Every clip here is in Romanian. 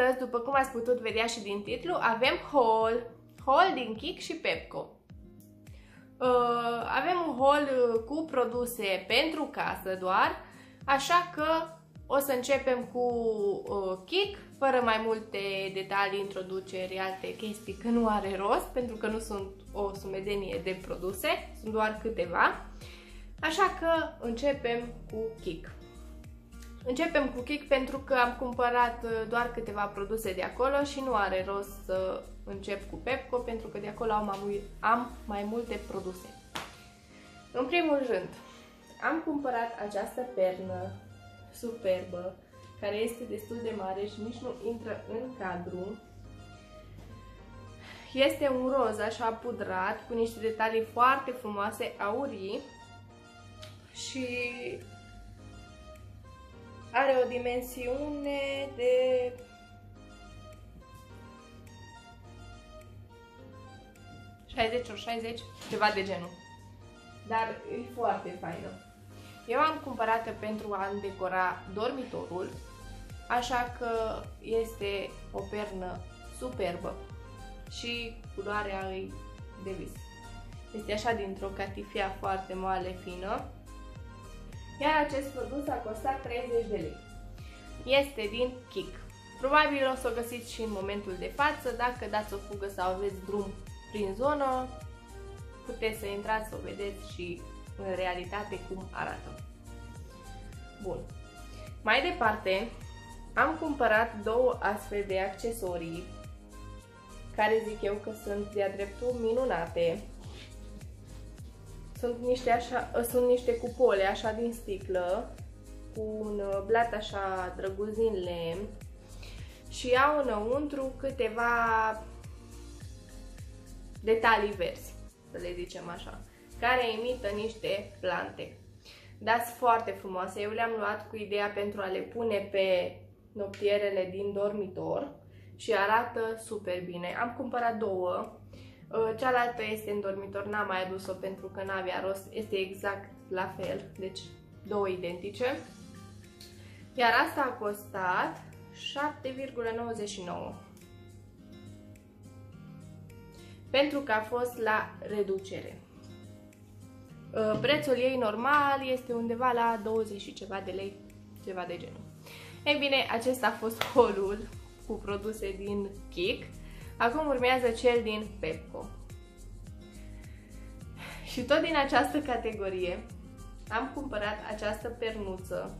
Astăzi, după cum ați putut vedea și din titlu, avem haul. Haul din Kik și Pepco. Uh, avem un haul uh, cu produse pentru casă doar, așa că o să începem cu uh, Kik, fără mai multe detalii, introduceri, alte chestii, că nu are rost, pentru că nu sunt o sumedenie de produse, sunt doar câteva. Așa că începem cu Kik. Începem cu Kik pentru că am cumpărat uh, doar câteva produse de acolo și nu are rost să încep cu Pepco pentru că de acolo am, am mai multe produse. În primul rând, am cumpărat această pernă superbă care este destul de mare și nici nu intră în cadru. Este un roz așa pudrat cu niște detalii foarte frumoase aurii și are o dimensiune de ...60 ori 60, ceva de genul. Dar e foarte faină. Eu am cumpărat pentru a decora dormitorul, așa că este o pernă superbă și culoarea îi de vis. Este așa dintr-o catifia foarte moale, fină iar acest produs a costat 30 de lei. Este din Kik. Probabil o să o găsiți și în momentul de față, dacă dați o fugă sau aveți drum prin zonă, puteți să intrați să o vedeți și în realitate cum arată. Bun. Mai departe, am cumpărat două astfel de accesorii care zic eu că sunt de-a dreptul minunate. Sunt niște, așa, sunt niște cupole așa din sticlă cu un blat așa drăguț din lemn și au înăuntru câteva detalii verzi, să le zicem așa, care imită niște plante. Dar sunt foarte frumoase. Eu le-am luat cu ideea pentru a le pune pe noptierele din dormitor și arată super bine. Am cumpărat două Uh, cealaltă este în dormitor, n-am mai adus-o pentru că n-avea rost, este exact la fel, deci două identice. Iar asta a costat 7,99 pentru că a fost la reducere. Uh, prețul ei normal este undeva la 20 și ceva de lei, ceva de genul. Ei bine, acesta a fost holul cu produse din Kik. Acum urmează cel din Pepco. Și tot din această categorie am cumpărat această pernuță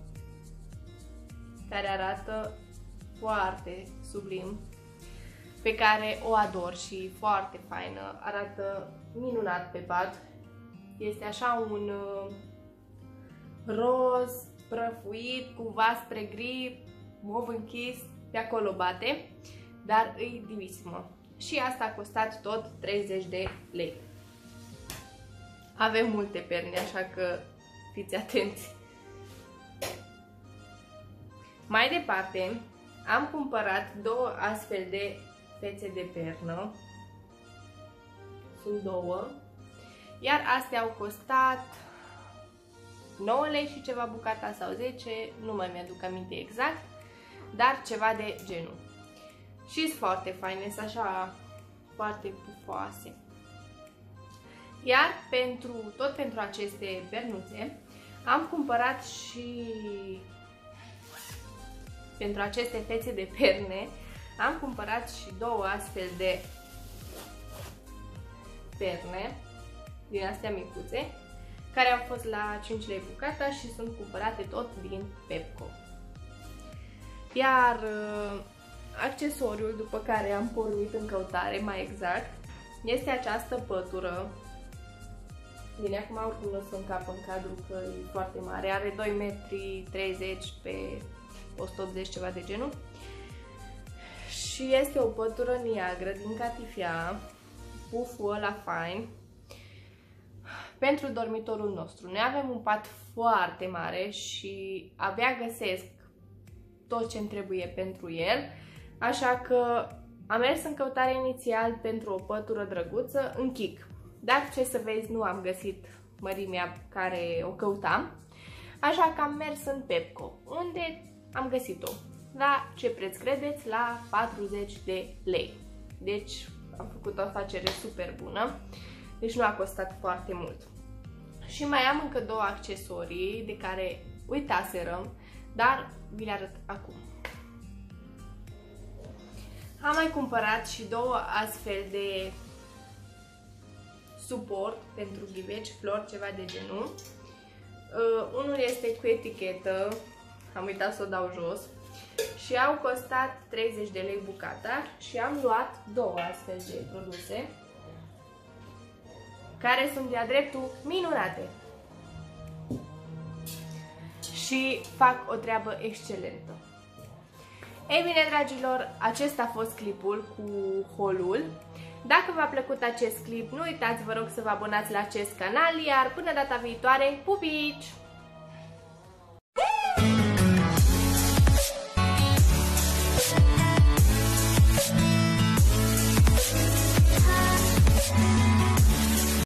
care arată foarte sublim, pe care o ador și foarte faină, arată minunat pe pat. Este așa un uh, roz prăfuit, cumva spre gri, mov închis, pe acolo bate dar îi divisimă. Și asta a costat tot 30 de lei. Avem multe perne, așa că fiți atenți. Mai departe, am cumpărat două astfel de fețe de pernă. Sunt două. Iar astea au costat 9 lei și ceva bucata sau 10, nu mai mi-aduc aminte exact, dar ceva de genul și sunt foarte faine, sunt așa foarte pufoase. Iar pentru, tot pentru aceste pernuțe am cumpărat și pentru aceste fețe de perne am cumpărat și două astfel de perne din astea micuțe care au fost la 5 lei bucata și sunt cumpărate tot din Pepco. Iar accesoriul după care am pornit în căutare, mai exact, este această pătură. Bine, acum oricum nu sunt cap în cadru că e foarte mare. Are 2,30 m pe 180 ceva de genul. Și este o pătură neagră din catifia, puful ăla fain, pentru dormitorul nostru. Noi avem un pat foarte mare și abia găsesc tot ce-mi trebuie pentru el Așa că am mers în căutare inițial pentru o pătură drăguță în Kik. Dar ce să vezi, nu am găsit mărimea care o căutam. Așa că am mers în Pepco, unde am găsit-o. la ce preț credeți? La 40 de lei. Deci am făcut o afacere super bună, deci nu a costat foarte mult. Și mai am încă două accesorii de care uitaserăm, dar vi le arăt acum. Am mai cumpărat și două astfel de suport pentru ghiveci, flori, ceva de genul. Uh, unul este cu etichetă, am uitat să o dau jos, și au costat 30 de lei bucata și am luat două astfel de produse care sunt de-a dreptul minunate și fac o treabă excelentă. Ei bine, dragilor, acesta a fost clipul cu holul. Dacă v-a plăcut acest clip, nu uitați, vă rog, să vă abonați la acest canal, iar până data viitoare, pupici!